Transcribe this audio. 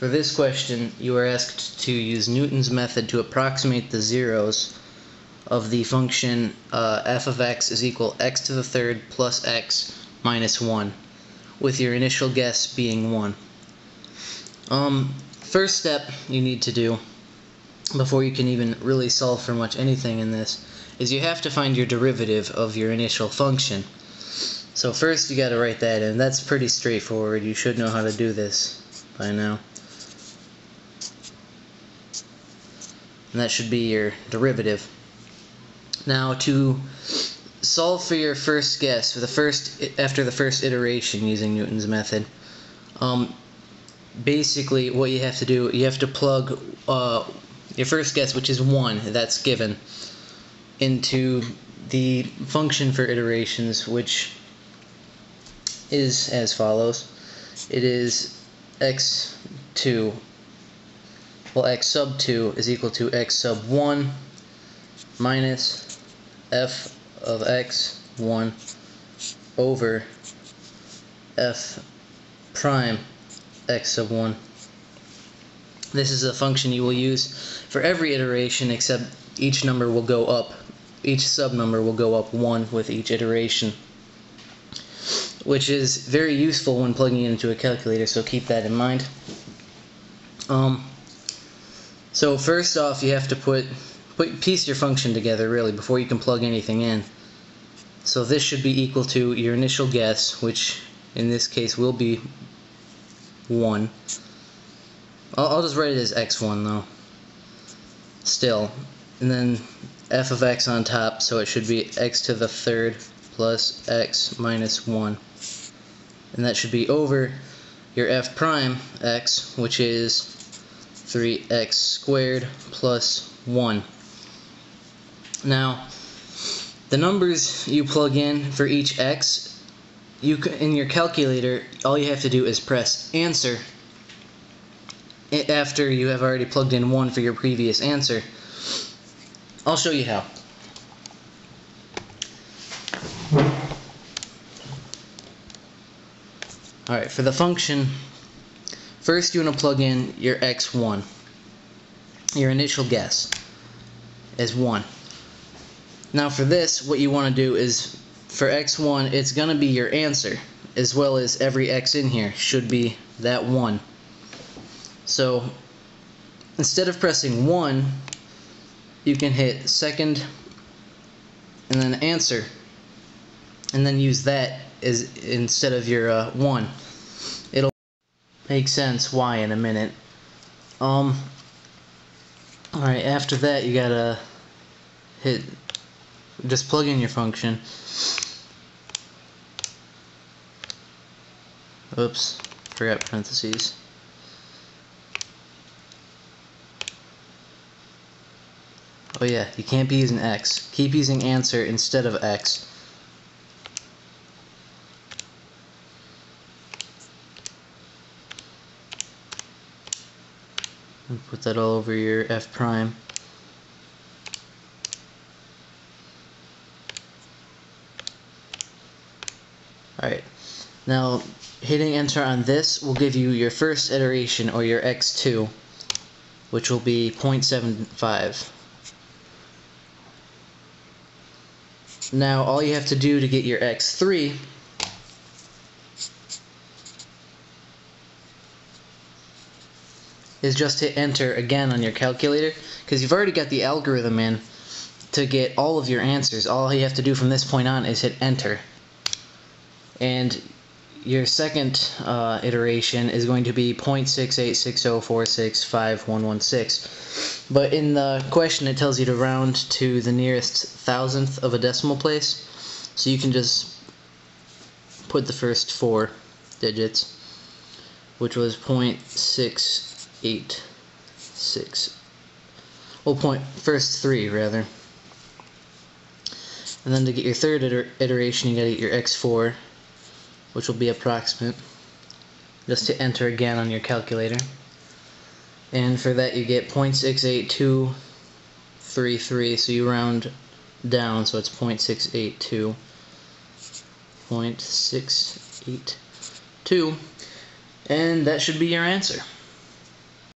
For this question, you are asked to use Newton's method to approximate the zeros of the function uh, f of x is equal x to the third plus x minus 1, with your initial guess being 1. Um, first step you need to do, before you can even really solve for much anything in this, is you have to find your derivative of your initial function. So first you gotta write that in. That's pretty straightforward. You should know how to do this by now. And that should be your derivative. Now to solve for your first guess, for the first after the first iteration using Newton's method, um, basically what you have to do, you have to plug uh, your first guess, which is 1, that's given, into the function for iterations, which is as follows. It is x2 well x sub 2 is equal to x sub 1 minus f of x 1 over f prime x sub 1. This is a function you will use for every iteration except each number will go up, each sub number will go up 1 with each iteration which is very useful when plugging it into a calculator so keep that in mind. Um, so first off, you have to put, put piece your function together really before you can plug anything in. So this should be equal to your initial guess, which in this case will be 1. I'll, I'll just write it as x1 though. Still. And then f of x on top, so it should be x to the third plus x minus 1. And that should be over your f prime x, which is 3x squared plus 1. Now, the numbers you plug in for each x, you can, in your calculator, all you have to do is press answer after you have already plugged in 1 for your previous answer. I'll show you how. Alright, for the function First, you want to plug in your x1. Your initial guess is 1. Now for this, what you want to do is, for x1, it's going to be your answer, as well as every x in here should be that 1. So, instead of pressing 1, you can hit second and then answer, and then use that as instead of your uh, 1. Make sense why in a minute. Um, alright, after that you gotta hit, just plug in your function. Oops, forgot parentheses. Oh yeah, you can't be using X. Keep using answer instead of X. and put that all over your F prime. Alright, now hitting enter on this will give you your first iteration or your x2 which will be 0.75. Now all you have to do to get your x3 is just hit enter again on your calculator because you've already got the algorithm in to get all of your answers. All you have to do from this point on is hit enter. And your second uh, iteration is going to be 0.6860465116. But in the question it tells you to round to the nearest thousandth of a decimal place. So you can just put the first four digits, which was 0.6 eight, six. Well, point first three rather. And then to get your third iter iteration, you gotta get your x4, which will be approximate. Just to enter again on your calculator. And for that, you get 0.68233, so you round down, so it's 0.682. 0.682. And that should be your answer.